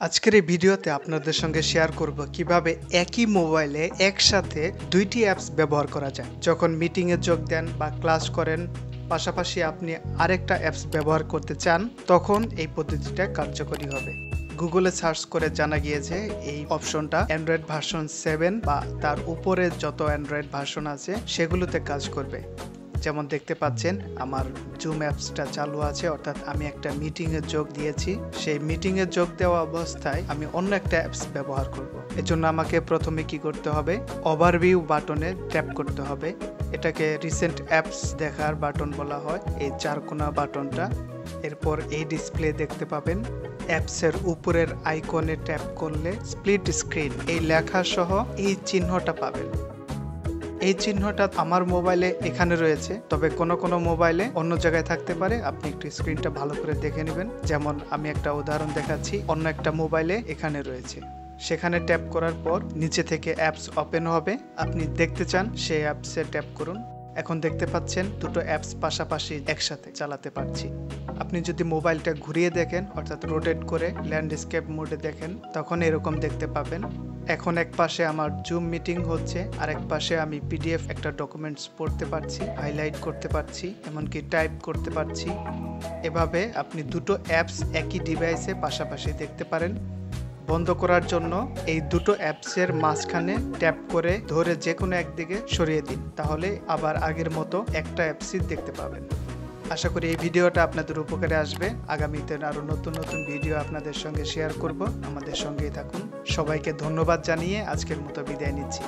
আজকের এই ভিডিওতে আপনাদের সঙ্গে শেয়ার করব কীভাবে একই মোবাইলে একসাথে দুইটি অ্যাপস ব্যবহার করা যায়। যখন মিটিংয়ে যোগ দেন বা ক্লাস করেন, পাশাপাশি আপনি আরেকটা অ্যাপস ব্যবহার করতে চান, তখন এই পদ্ধতিটা কার্যকরী হবে। গুগলে সার্চ করে জানা গিয়েছে এই অপশনটা অ্যান্ড্রয়েড ভার্সন সেভেন বা তার উপরে যত অ্যান্ড্রয়েড ভার্সন আছে, সেগুলোতে কাজ করবে। যেমন দেখতে পাচ্ছেন, আমার জুম অ্যাপসটা চালু আছে, অর্থাৎ আমি একটা মিটিংয়ে যোগ দিয়েছি। সেই মিটিংয়ে যোগ দেওয়া অবস্থায় আমি অন্য একটা অ্যাপস ব্যবহার করব। এজন্য আমাকে প্রথমে কি করতে হবে? ওভারভিউ বাটনে ট্যাপ করতে হবে। এটাকে রিসেন্ট অ্যাপস দেখার বাটন বলা হয়, এই চারকোনা বাটনটা। এরপর এই ডিসপ্লে দেখতে পাবেন। অ্যাপসের উপরের আইকনে ট্যাপ করলে স্প্লিট স্ক্রিন এই লেখা সহ এই চিহ্নটা পাবেন। এই চিহ্নটা আমার মোবাইলে এখানে রয়েছে। তবে কোনো কোনো মোবাইলে অন্য জায়গায় থাকতে পারে। আপনি একটু স্ক্রিনটা ভালো করে দেখে নেবেন। যেমন আমি একটা উদাহরণ দেখাচ্ছি। অন্য একটা মোবাইলে এখানে রয়েছে। সেখানে ট্যাপ করার পর নিচে থেকে অ্যাপস ওপেন হবে। আপনি দেখতে চান, সেই অ্যাপসে ট্যাপ করুন। এখন দেখতে পাচ্ছেন দুটো অ্যাপস পাশাপাশি একসাথে চালাতে পারছি। আপনি যদি মোবাইলটা ঘুরিয়ে দেখেন, অর্থাৎ রোটেট করে ল্যান্ডস্কেপ মোডে দেখেন, তখন এরকম দেখতে পাবেন। এখন এক পাশে আমার জুম মিটিং হচ্ছে আর এক পাশে আমি পিডিএফ একটা ডকুমেন্টস পড়তে পারছি হাইলাইট করতে পারছি, এমনকি টাইপ করতে পারছি। এভাবে আপনি দুটো অ্যাপস একই ডিভাইসে পাশাপাশি দেখতে পারেন। বন্ধ করার জন্য এই দুটো অ্যাপসের মাঝখানে ট্যাপ করে ধরে যে কোনো একদিকে সরিয়ে দিন। তাহলে আবার আগের মতো একটা অ্যাপসই দেখতে পাবেন। আশা করি এই ভিডিওটা আপনাদের উপকারে আসবে। আগামীতে আরও নতুন নতুন ভিডিও আপনাদের সঙ্গে শেয়ার করব। আমাদের সঙ্গেই থাকুন। সবাইকে ধন্যবাদ জানিয়ে আজকের মতো বিদায় নিচ্ছি।